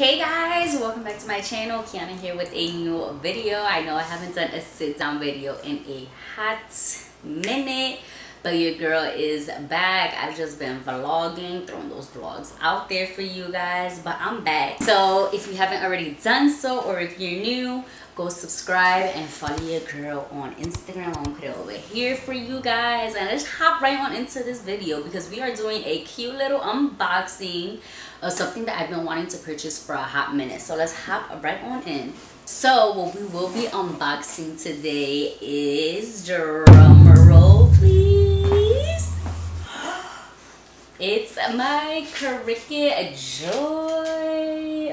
hey guys welcome back to my channel. Kiana here with a new video. I know i haven't done a sit down video in a hot minute but your girl is back. I've just been vlogging throwing those vlogs out there for you guys but i'm back. So if you haven't already done so or if you're new go subscribe and follow your girl on instagram. I'm gonna put it over here for you guys. And let's hop right on into this video because we are doing a cute little unboxing of something that i've been wanting to purchase for a hot minute. So let's hop right on in. So what we will be unboxing today is drum roll please. It's my Cricut Joy.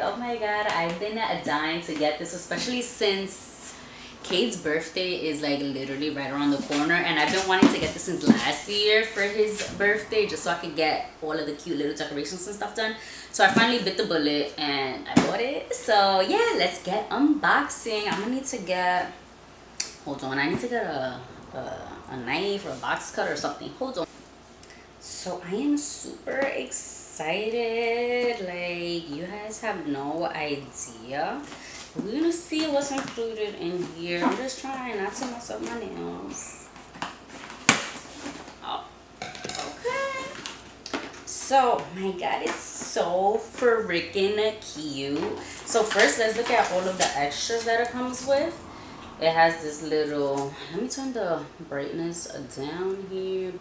Oh my god, I've been dying to get this, especially since Kade's birthday is like literally right around the corner. And I've been wanting to get this since last year for his birthday, just so I could get all of the cute little decorations and stuff done. So I finally bit the bullet and I bought it. So yeah, let's get unboxing. I'm gonna need to get, hold on, I need to get a, a, a knife or a box cutter or something. Hold on so i am super excited guys have no idea. We're gonna see what's included in here. I'm just trying not to mess up my nails. Oh okay. So my god it's so freaking cute. So first let's look at all of the extras that it comes with. It has this little let me turn the brightness down here.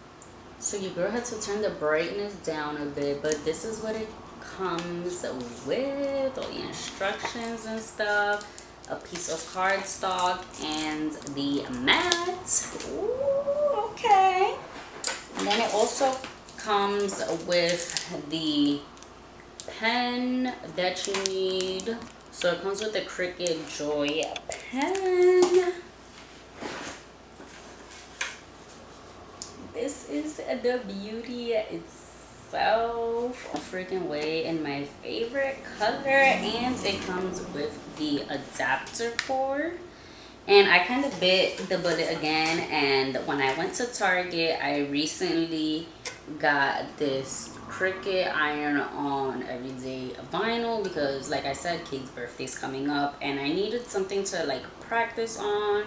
So your girl had to turn the brightness down a bit, but this is what it comes with, all the instructions and stuff, a piece of cardstock, and the mat. Ooh, okay. And then it also comes with the pen that you need. So it comes with the Cricut Joy pen. this is the beauty itself a freaking way in my favorite color and it comes with the adapter cord and I kind of bit the bullet again and when I went to Target I recently got this Cricut iron on everyday vinyl because like I said Kade's birthday's coming up and I needed something to like practice on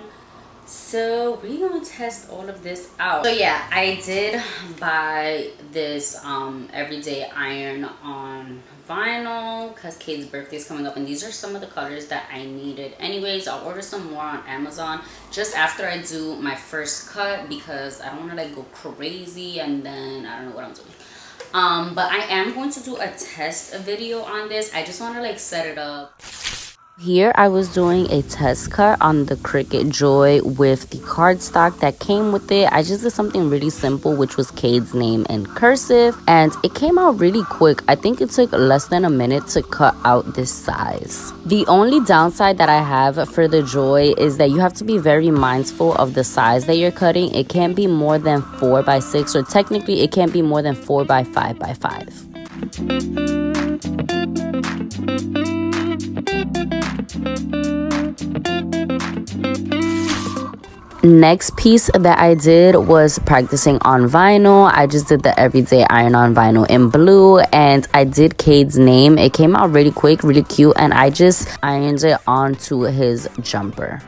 so we're gonna test all of this out. So yeah i did buy this um everyday iron on vinyl because kade's birthday is coming up and these are some of the colors that i needed. Anyways i'll order some more on amazon just after i do my first cut because i don't want to like go crazy and then i don't know what i'm doing. Um but i am going to do a test video on this. I just want to like set it up here I was doing a test cut on the Cricut Joy with the cardstock that came with it. I just did something really simple which was Kade's name in cursive and it came out really quick. I think it took less than a minute to cut out this size. The only downside that I have for the Joy is that you have to be very mindful of the size that you're cutting. It can't be more than 4 by 6 or technically it can't be more than 4 by 5 by 5. Next piece that I did was practicing on vinyl. I just did the everyday iron on vinyl in blue and I did Kade's name. It came out really quick, really cute, and I just ironed it onto his jumper.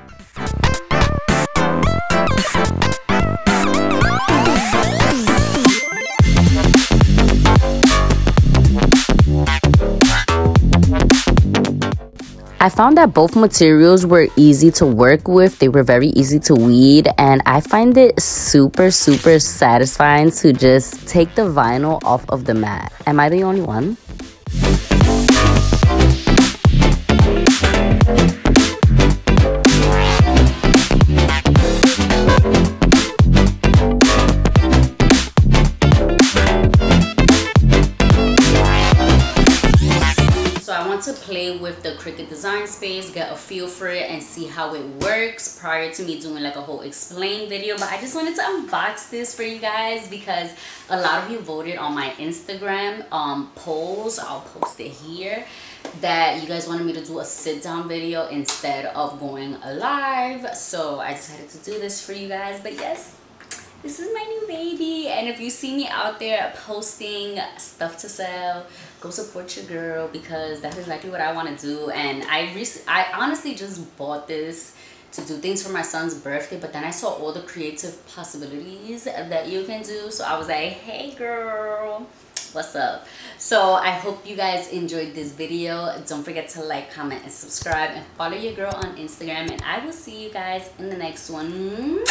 I found that both materials were easy to work with. They were very easy to weed and I find it super, super satisfying to just take the vinyl off of the mat. Am I the only one? Play with the Cricut Design Space, get a feel for it and see how it works prior to me doing like a whole explain video. But I just wanted to unbox this for you guys because a lot of you voted on my Instagram um, polls. I'll post it here that you guys wanted me to do a sit down video instead of going live. So I decided to do this for you guys. But yes, this is my new baby. And if you see me out there posting stuff to sell go support your girl because that's exactly what i want to do. And i recently i honestly just bought this to do things for my son's birthday but then i saw all the creative possibilities that you can do. So i was like hey girl what's up? So i hope you guys enjoyed this video. Don't forget to like comment and subscribe and follow your girl on instagram and i will see you guys in the next one.